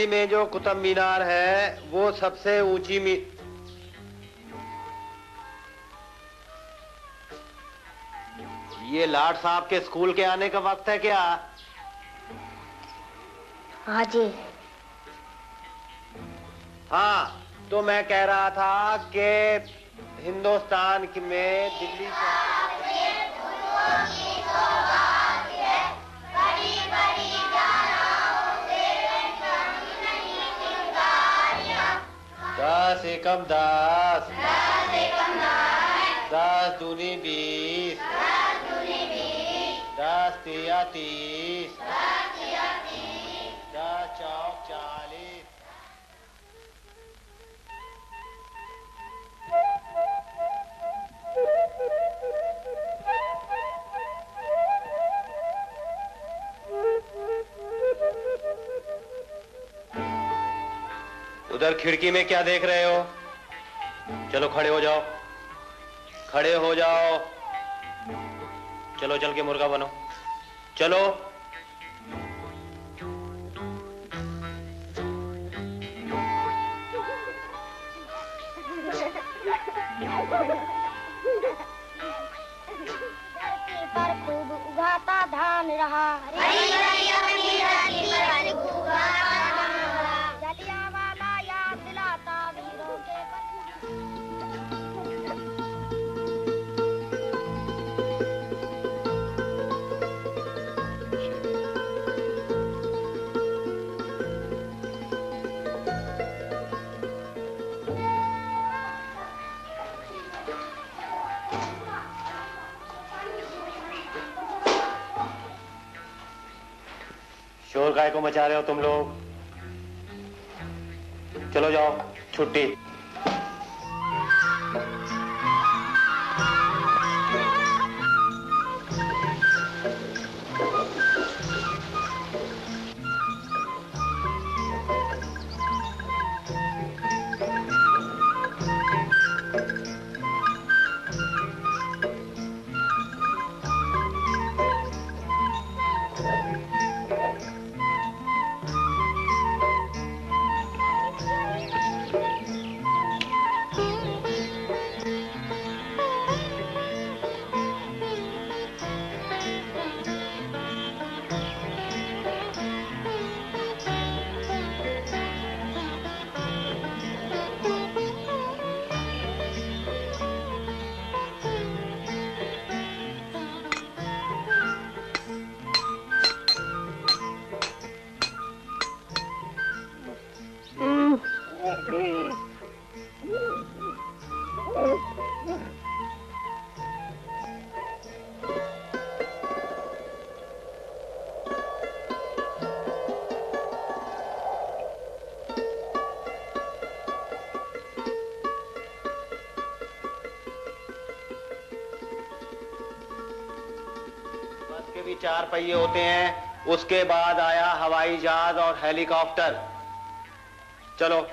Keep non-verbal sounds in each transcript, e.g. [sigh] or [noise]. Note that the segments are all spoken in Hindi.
दिल्ली में जो कुतुब मीनार है वो सबसे ऊँची मी ये लाट साहब के स्कूल के आने का वक्त है क्या? हाँ जी। हाँ तो मैं कह रहा था कि हिंदुस्तान में दिल्ली दस एकम दस। दस एकम दस। दूनी बीस। दस तिया तीस। दस चौक चालीस। उधर खिड़की में क्या देख रहे हो? चलो खड़े हो जाओ। खड़े हो जाओ। चलो चल के मुर्गा बनो। चलो। [laughs] पर खूब उगाता धान रहा। काय को मचा रहे हो तुम लोग। चलो जाओ छुट्टी। चार पहिए होते हैं उसके बाद आया हवाई जहाज़ और हेलीकॉप्टर। चलो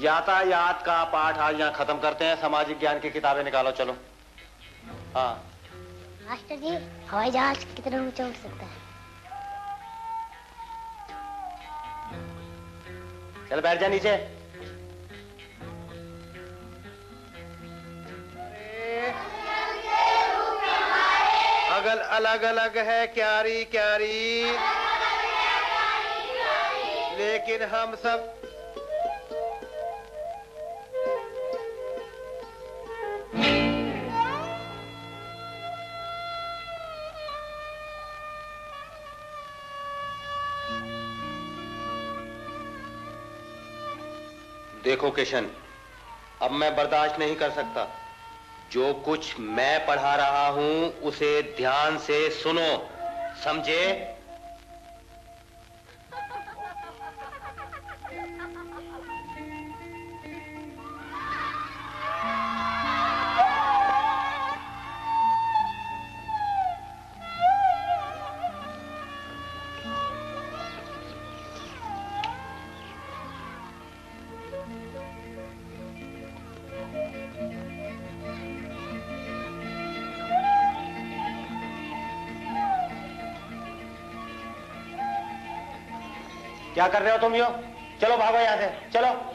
यातायात का पाठ आज यहाँ खत्म करते हैं सामाजिक ज्ञान की किताबें निकालो चलो। हाँ। मास्टर जी हवाई जहाज़ कितना ऊँचा उठ सकता है? चल बैठ जा नीचे। अगल अलग अलग है, क्यारी क्यारी। लेकिन हम सब देखो, किशन, अब मैं बर्दाश्त नहीं कर सकता। जो कुछ मैं पढ़ा रहा हूँ उसे ध्यान से सुनो। समझे? क्या कर रहे हो तुम यो? चलो भागो यहाँ से। चलो।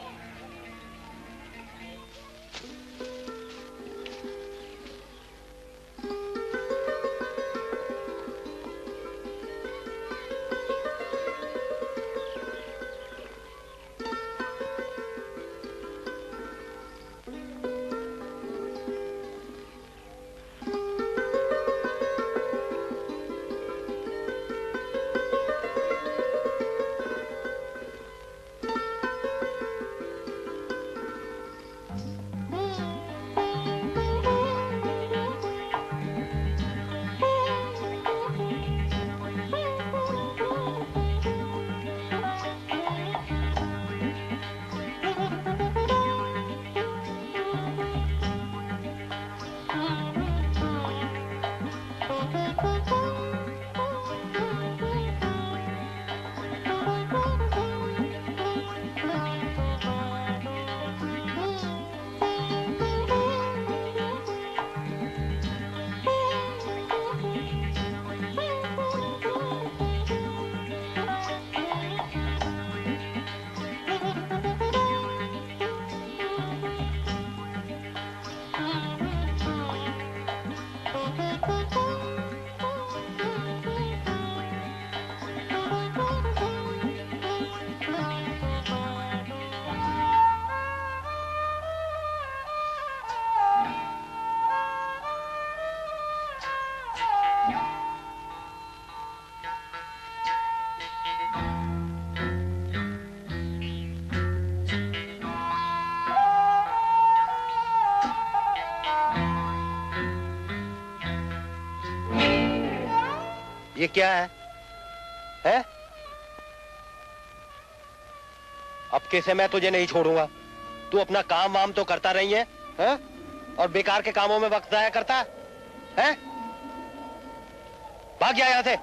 ये क्या है? है? अब कैसे मैं तुझे नहीं छोड़ूँगा? तू अपना काम वाम तो करता रही है, है? और बेकार के कामों में वक्त जाया करता है भाग गया यहाँ से।